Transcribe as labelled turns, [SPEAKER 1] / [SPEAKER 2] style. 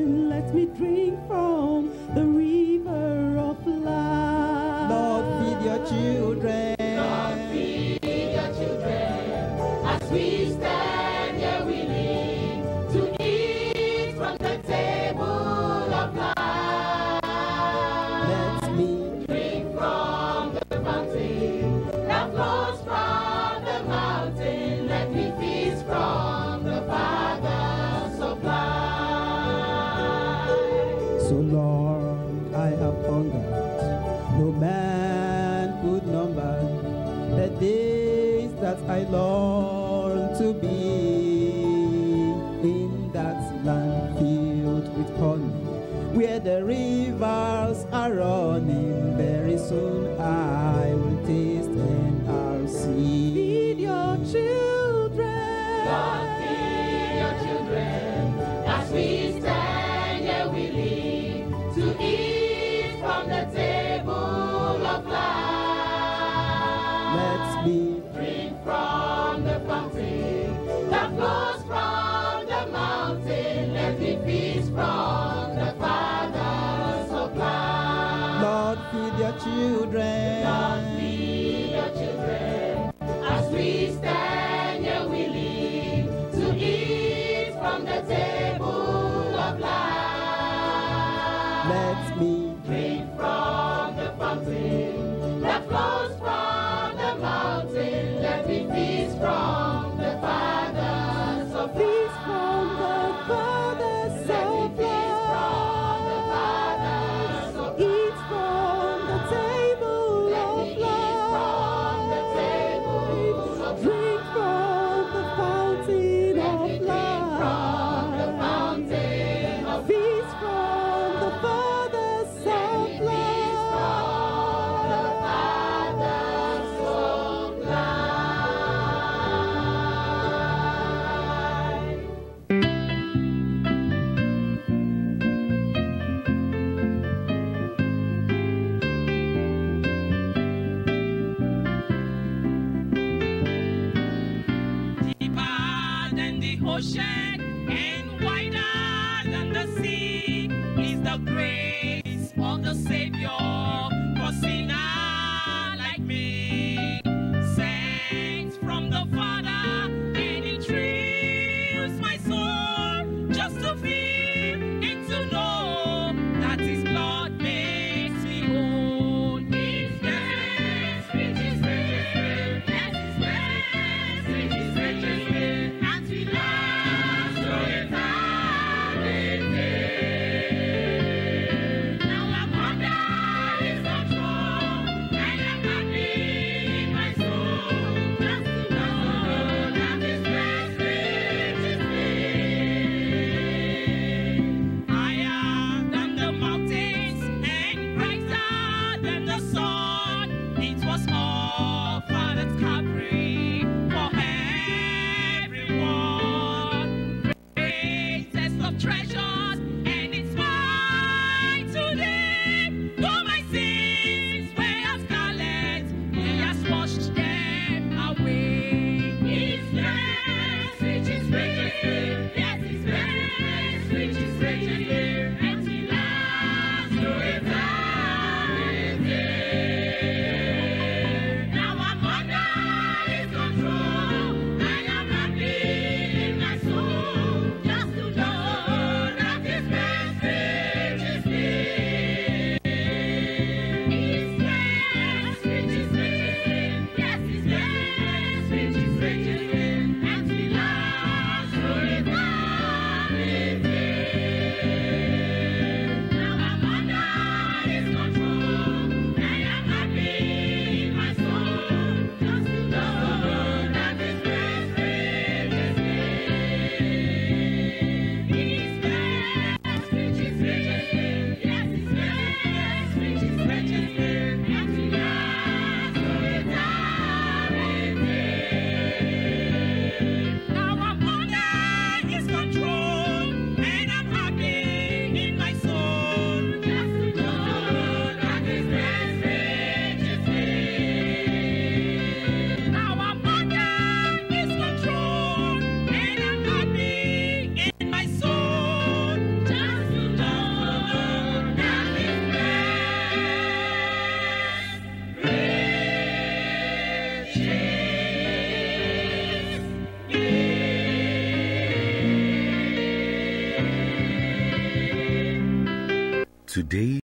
[SPEAKER 1] and me drink from the
[SPEAKER 2] no man could number the days that I long to be in that land filled with corn, where the rivers are running. Very soon I will taste and I'll see.
[SPEAKER 1] Feed your children.
[SPEAKER 3] God, feed your children as we.
[SPEAKER 2] children.
[SPEAKER 3] Your children. As we stand we to eat from the table of life.
[SPEAKER 2] Let me
[SPEAKER 3] drink from the fountain that flows from the mountain. Let me feast from the Father's so
[SPEAKER 1] supply. From the
[SPEAKER 4] Moshe
[SPEAKER 3] Today